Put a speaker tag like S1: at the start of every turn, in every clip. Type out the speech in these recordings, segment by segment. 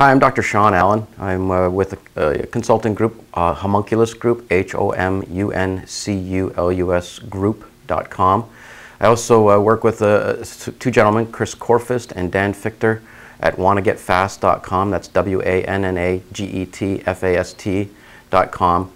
S1: Hi, I'm Dr. Shawn Allen. I'm uh, with a, a, consulting group, uh, Homunculus Group, H-O-M-U-N-C-U-L-U-S group.com. I also uh, work with uh, two gentlemen, Chris Korfist and Dan Fichter at wannagetfast.com. That's W-A-N-N-A-G-E-T-F-A-S-T.com.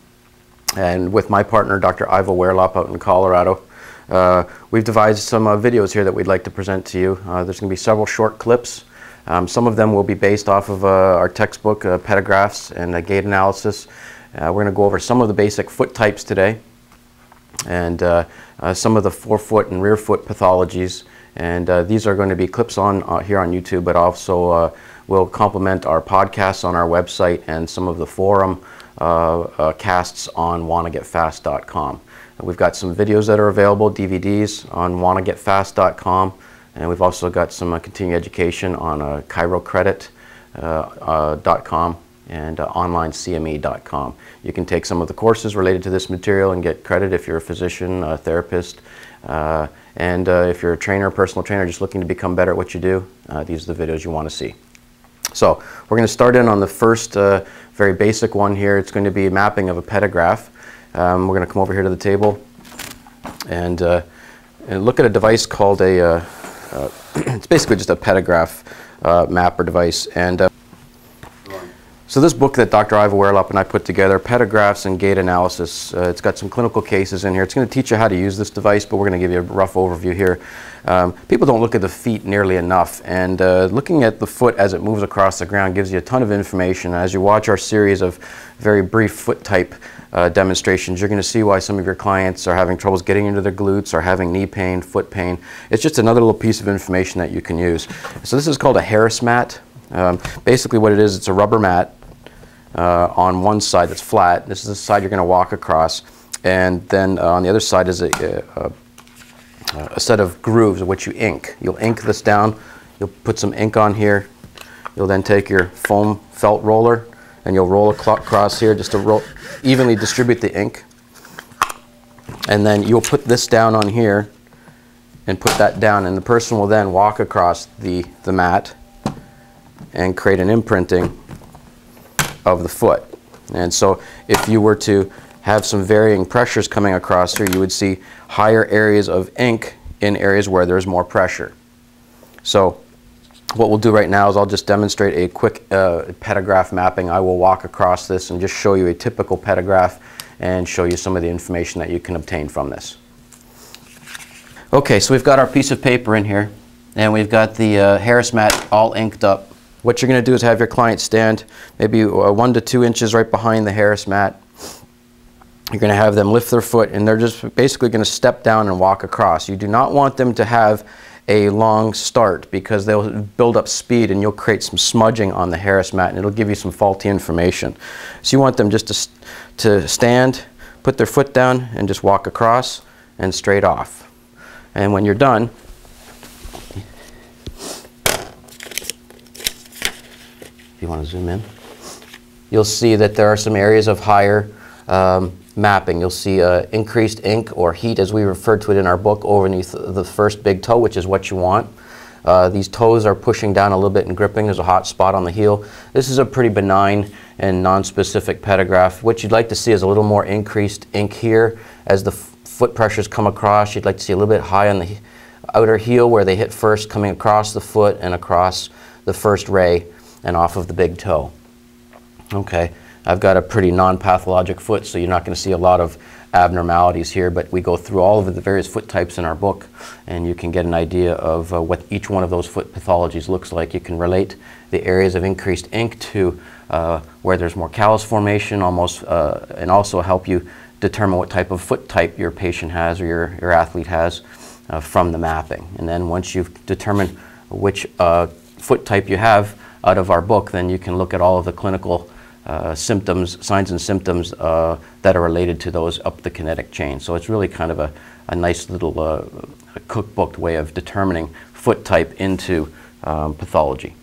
S1: And with my partner, Dr. Ivo Waerlop out in Colorado. Uh, we've devised some uh, videos here that we'd like to present to you. Uh, there's going to be several short clips. Um, some of them will be based off of uh, our textbook, uh, pedographs and gait analysis. Uh, we're going to go over some of the basic foot types today and uh, uh, some of the forefoot and rear foot pathologies. And these are going to be clips on here on YouTube, but also will complement our podcasts on our website and some of the forum casts on wannagetfast.com. We've got some videos that are available, DVDs on wannagetfast.com, and we've also got some uh, continuing education on uh, chirocredit.com uh, uh and uh, onlinecme.com. You can take some of the courses related to this material and get credit if you're a physician, a therapist, uh, and if you're a trainer, personal trainer, just looking to become better at what you do, these are the videos you want to see. So we're going to start in on the first very basic one here. It's going to be mapping of a pedograph. Um, we're going to come over here to the table and, uh, and look at a device called a, uh, uh, it's basically just a pedograph uh, mapper device. And uh, so this book that Dr. Ivo Waerlop and I put together, Pedographs and Gait Analysis, uh, it's got some clinical cases in here. It's going to teach you how to use this device, but we're going to give you a rough overview here. Um, people don't look at the feet nearly enough, and uh, looking at the foot as it moves across the ground gives you a ton of information. As you watch our series of very brief foot type uh, demonstrations, you're going to see why some of your clients are having troubles getting into their glutes or having knee pain, foot pain. It's just another little piece of information that you can use. So this is called a Harris mat. Um, basically what it is, it's a rubber mat uh, on one side that's flat. This is the side you're going to walk across. And then uh, on the other side is a, a, a set of grooves which you ink. You'll ink this down. You'll put some ink on here. You'll then take your foam felt roller and you'll roll across here just to roll, evenly distribute the ink. And then you'll put this down on here and put that down and the person will then walk across the, the mat and create an imprinting of the foot. And so if you were to have some varying pressures coming across here, you would see higher areas of ink in areas where there's more pressure. So what we'll do right now is I'll just demonstrate a quick uh, pedograph mapping. I will walk across this and just show you a typical pedograph and show you some of the information that you can obtain from this. Okay, so we've got our piece of paper in here and we've got the uh, Harris mat all inked up. What you're going to do is have your client stand maybe uh, one to two inches right behind the Harris mat. You're going to have them lift their foot and they're just basically going to step down and walk across. You do not want them to have a long start because they'll build up speed and you'll create some smudging on the Harris mat and it'll give you some faulty information. So you want them just to, to stand, put their foot down and just walk across and straight off. And when you're done, you want to zoom in, you'll see that there are some areas of higher um, mapping. You'll see uh, increased ink or heat, as we refer to it in our book, underneath the first big toe, which is what you want. Uh, these toes are pushing down a little bit and gripping. There's a hot spot on the heel. This is a pretty benign and non-specific pedograph. What you'd like to see is a little more increased ink here as the foot pressures come across. You'd like to see a little bit high on the outer heel where they hit first, coming across the foot and across the first ray and off of the big toe. Okay. I've got a pretty non-pathologic foot, so you're not going to see a lot of abnormalities here, but we go through all of the various foot types in our book, and you can get an idea of uh, what each one of those foot pathologies looks like. You can relate the areas of increased ink to uh, where there's more callus formation, almost, uh, and also help you determine what type of foot type your patient has or your, your athlete has uh, from the mapping. And then once you've determined which uh, foot type you have out of our book, then you can look at all of the clinical uh, symptoms, signs and symptoms uh, that are related to those up the kinetic chain. So it's really kind of a, a nice little uh, cookbook way of determining foot type into um, pathology.